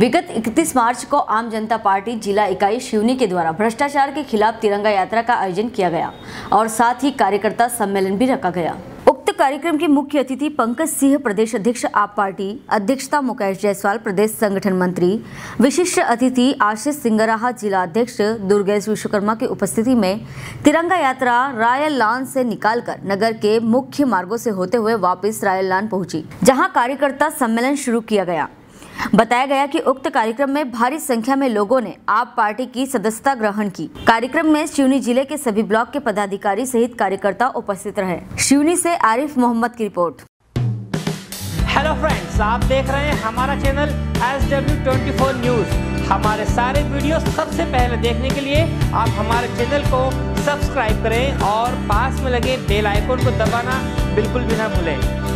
विगत 31 मार्च को आम जनता पार्टी जिला इकाई शिवनी के द्वारा भ्रष्टाचार के खिलाफ तिरंगा यात्रा का आयोजन किया गया और साथ ही कार्यकर्ता सम्मेलन भी रखा गया। उक्त कार्यक्रम के मुख्य अतिथि पंकज सिंह, प्रदेश अध्यक्ष, आप पार्टी अध्यक्षता मुकेश जायसवाल, प्रदेश संगठन मंत्री, विशिष्ट अतिथि आशीष सिंगराहा, जिला अध्यक्ष दुर्गेश विश्वकर्मा की उपस्थिति में तिरंगा यात्रा रायल लॉन से निकालकर नगर के मुख्य मार्गों से होते हुए वापस रायल लान पहुँची, जहाँ कार्यकर्ता सम्मेलन शुरू किया गया। बताया गया कि उक्त कार्यक्रम में भारी संख्या में लोगों ने आप पार्टी की सदस्यता ग्रहण की। कार्यक्रम में शिवनी ज़िले के सभी ब्लॉक के पदाधिकारी सहित कार्यकर्ता उपस्थित रहे। शिवनी से आरिफ मोहम्मद की रिपोर्ट। हेलो फ्रेंड्स आप देख रहे हैं हमारा channel S W twenty four news हमारे सारे वीडियो सबसे पहले देखने के लिए आप हमारे चैनल को सब्सक्राइब करें और पास में लगे बेल आइकोन को दबाना बिल्कुल भी ना भूलें।